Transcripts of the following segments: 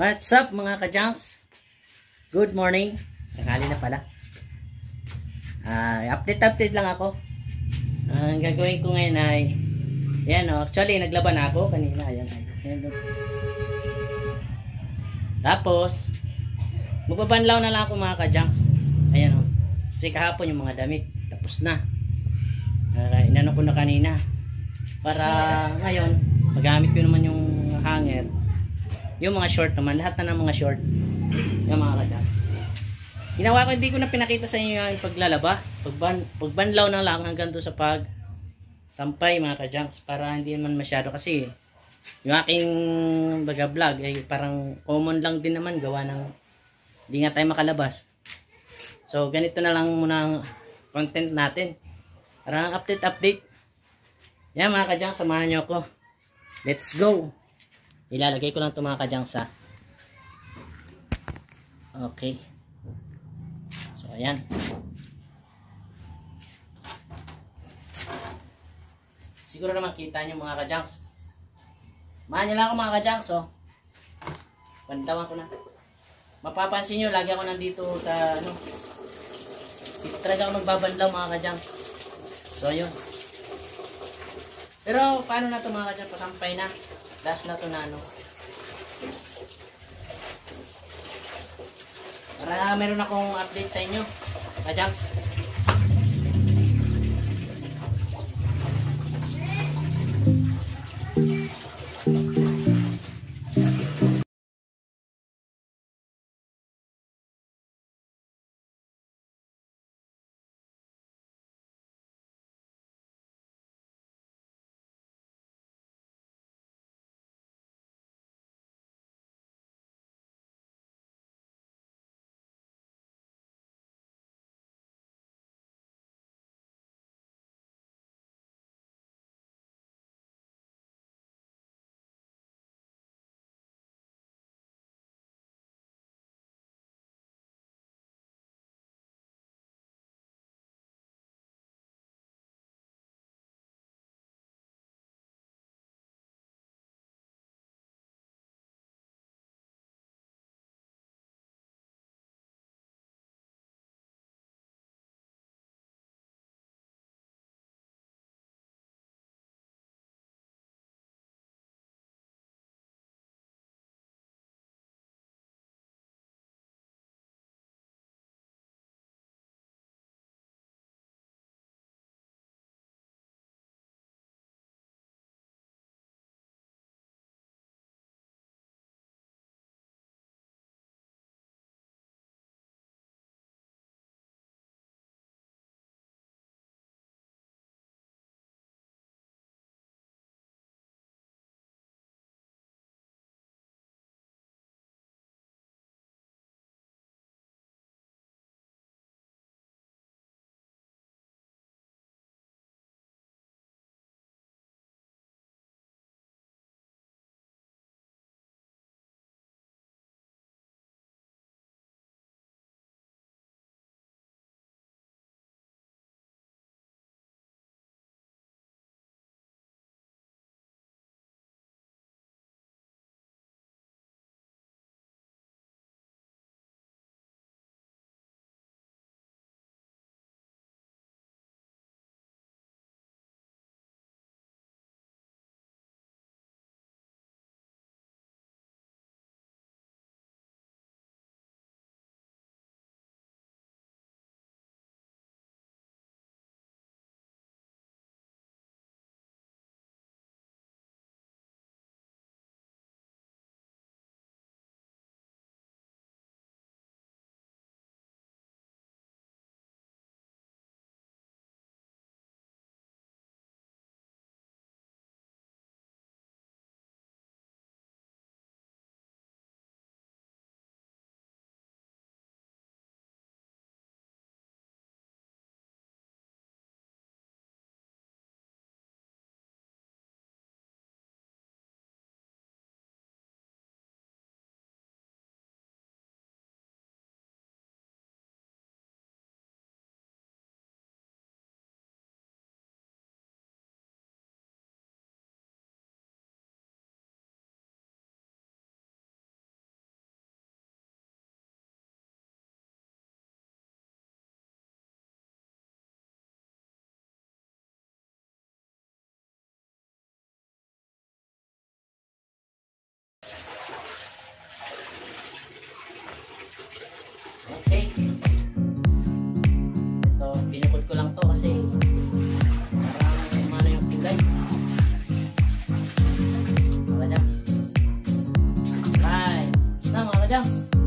What's up mga ka-junks? Good morning. Tanghali na pala. Ah, update-update lang ako. Ah, ang gagawin ko ngayon ay Ayan oh, actually naglaban ako kanina. Ayan. ayan. Tapos magbabanlaw na lang ako mga ka-junks. Ayan oh. Kasi kahapon yung mga damit tapos na. Uh, inano ko na kanina. Para ngayon, magamit ko naman yung hanger yung mga short naman, lahat na ng mga short. yung mga kadam. Ginawa ko, hindi ko na pinakita sa inyo yung paglalaba. Pagban, pagbanlaw na lang hanggang doon sa pag sampay mga kajanks para hindi naman masyado kasi yung aking baga vlog ay parang common lang din naman gawa ng hindi nga tayo makalabas. So ganito na lang muna ang content natin. Parang update update. Yan mga kajanks, samahan nyo ako. Let's go! Ilalagay ko lang ito mga kadyang Okay. So, ayan. Siguro naman kita nyo mga kadyang's. Mahan nyo lang ako mga kadyang's, oh. Bandawan ko na. Mapapansin nyo, lagi ako nandito sa, ano, dito talaga ako nagbabandaw mga kadyang's. So, ayun. Pero, paano na ito mga kadyang's? Pasampay na. Last na to na ano. Para meron akong update sa inyo. Yeah.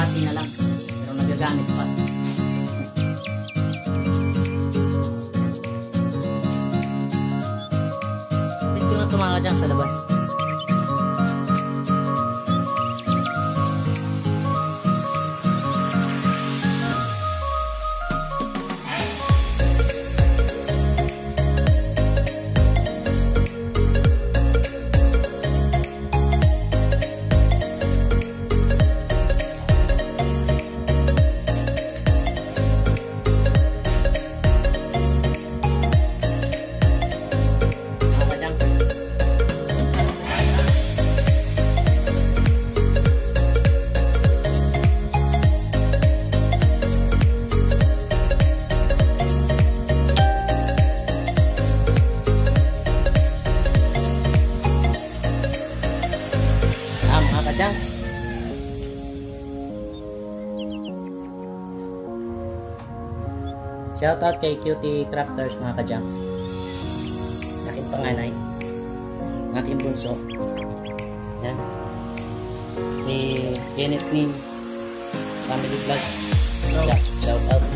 kalahati na lang. Pero nagagamit pa. Tignan ko mga dyan sa labas. Shoutout kay Cutie Crafters mga ka-junks. Aking panganay. Aking bunso. Yan. Si Kenneth Nin. Family Vlog. Shout, shout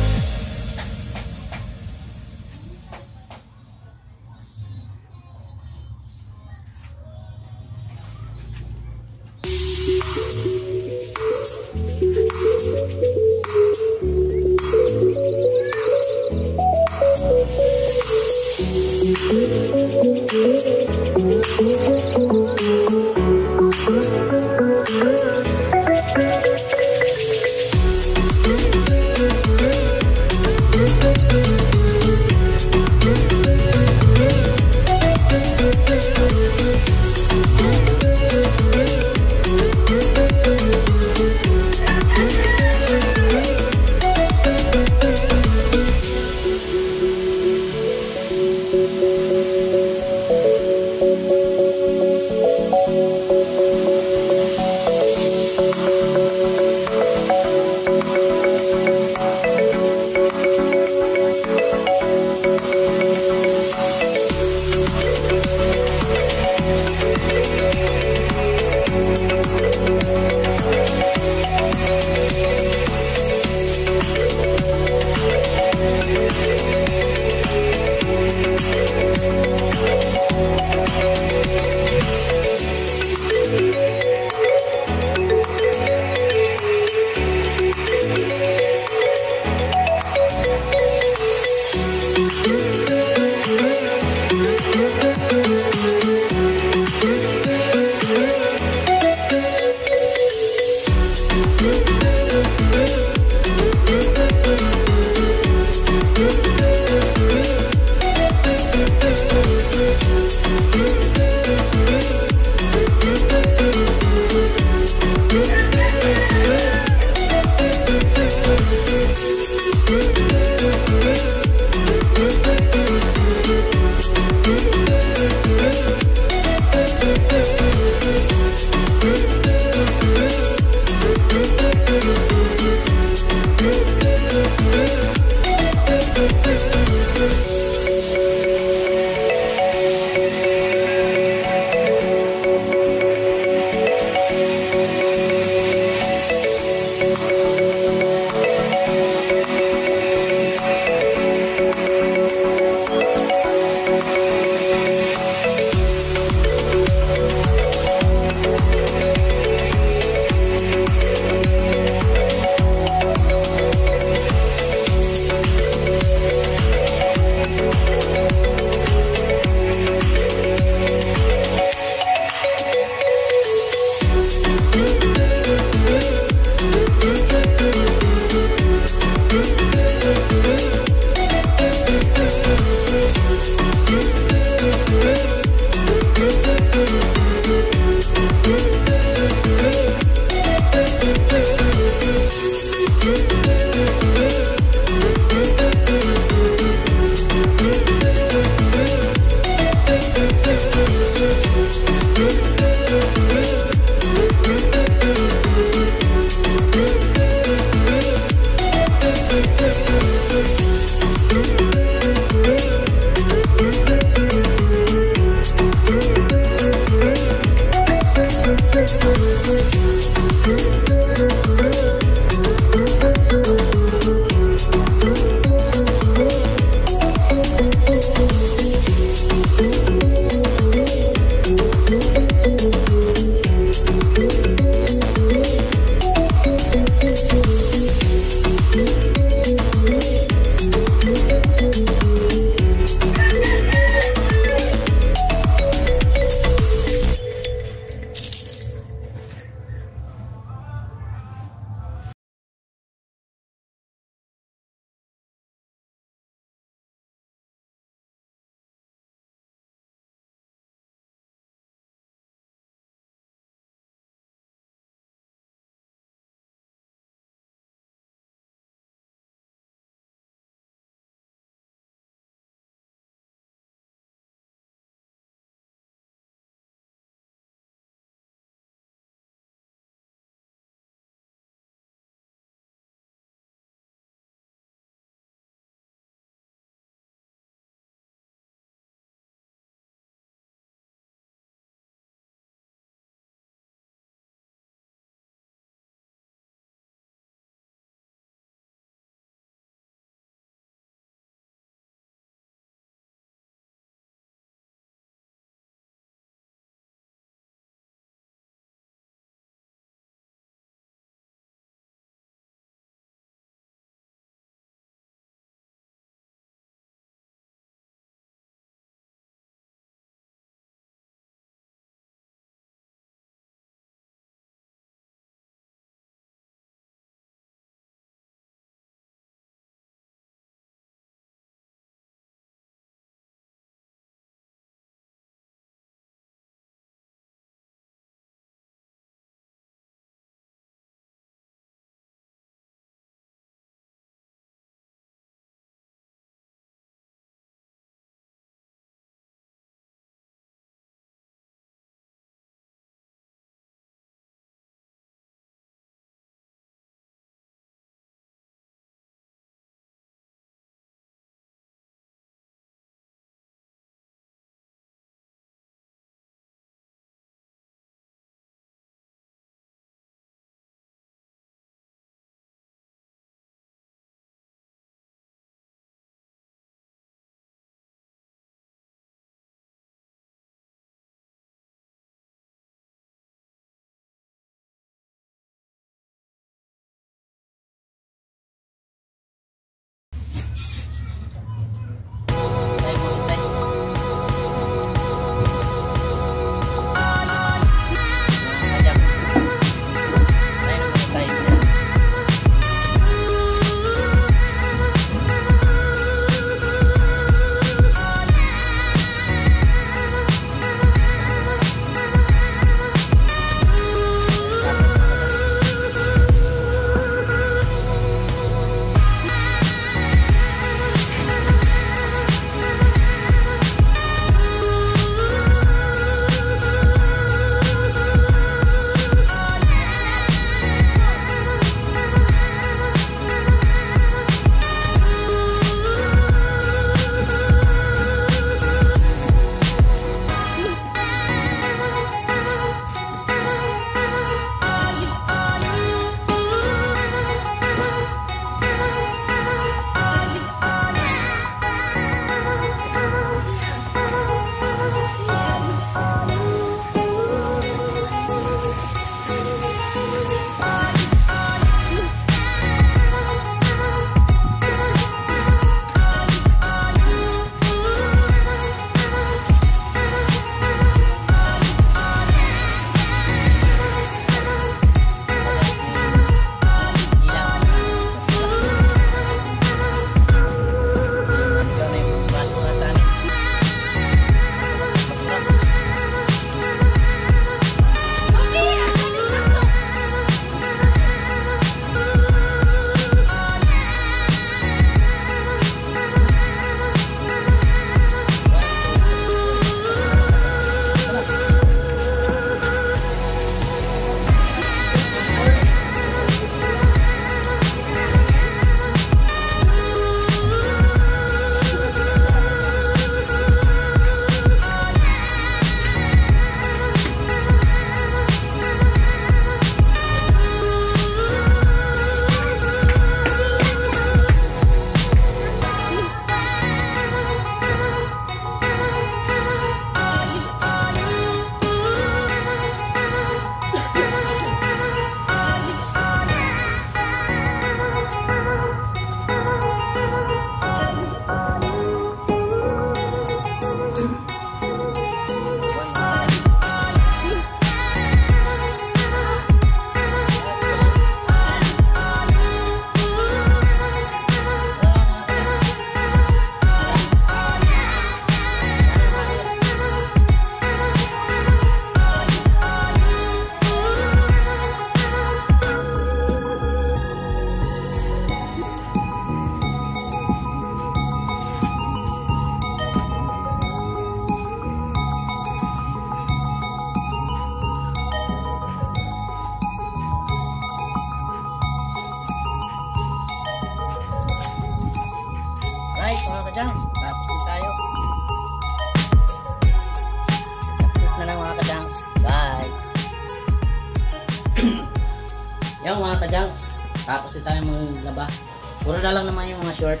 Puro na lang naman yung mga short.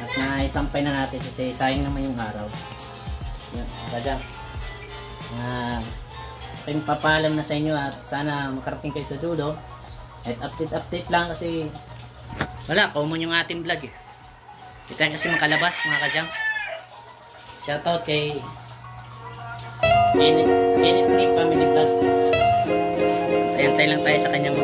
At naisampay na natin kasi sayang naman yung araw. Mga kajang. Uh, aking papalam na sa inyo at sana makarating kayo sa dulo. At update-update lang kasi wala, common yung ating vlog eh. Tayo kasi makalabas mga kajang. Shoutout kay Nick Family Vlog. Ayantay lang tayo sa kanyang